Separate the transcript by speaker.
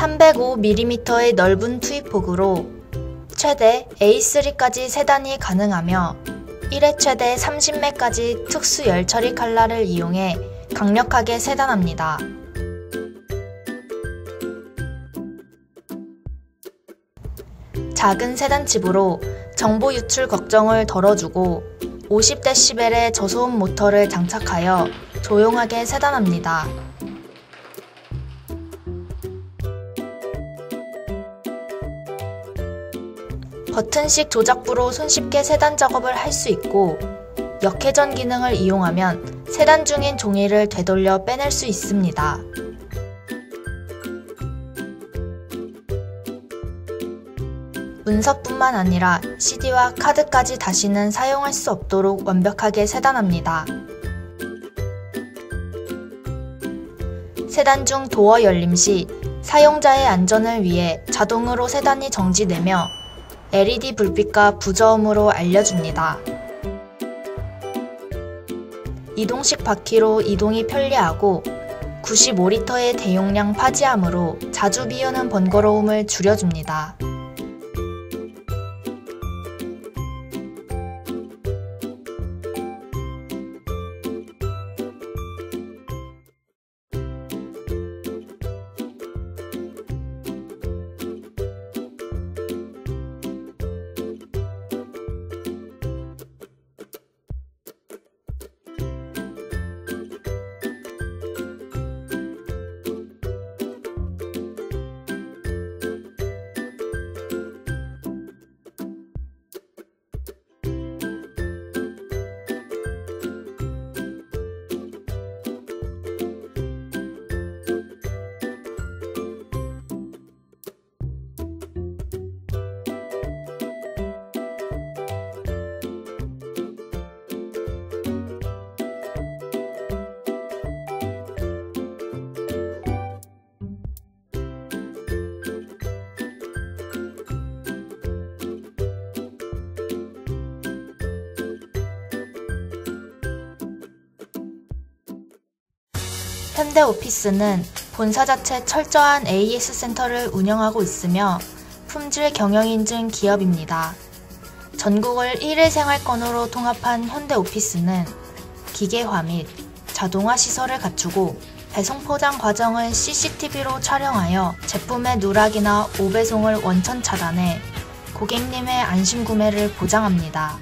Speaker 1: 305mm의 넓은 투입폭으로 최대 A3까지 세단이 가능하며 1회 최대 30매까지 특수 열처리 칼날을 이용해 강력하게 세단합니다. 작은 세단칩으로 정보 유출 걱정을 덜어주고 50dB의 저소음 모터를 장착하여 조용하게 세단합니다. 버튼식 조작부로 손쉽게 세단 작업을 할 수 있고 역회전 기능을 이용하면 세단 중인 종이를 되돌려 빼낼 수 있습니다. 문서뿐만 아니라 CD와 카드까지 다시는 사용할 수 없도록 완벽하게 세단합니다. 세단 중 도어 열림 시 사용자의 안전을 위해 자동으로 세단이 정지되며 LED 불빛과 부저음으로 알려줍니다. 이동식 바퀴로 이동이 편리하고 95리터의 대용량 파지함으로 자주 비우는 번거로움을 줄여줍니다. 현대 오피스는 본사 자체 철저한 AS 센터를 운영하고 있으며 품질 경영 인증 기업입니다. 전국을 1일 생활권으로 통합한 현대 오피스는 기계화 및 자동화 시설을 갖추고 배송 포장 과정을 CCTV로 촬영하여 제품의 누락이나 오배송을 원천 차단해 고객님의 안심 구매를 보장합니다.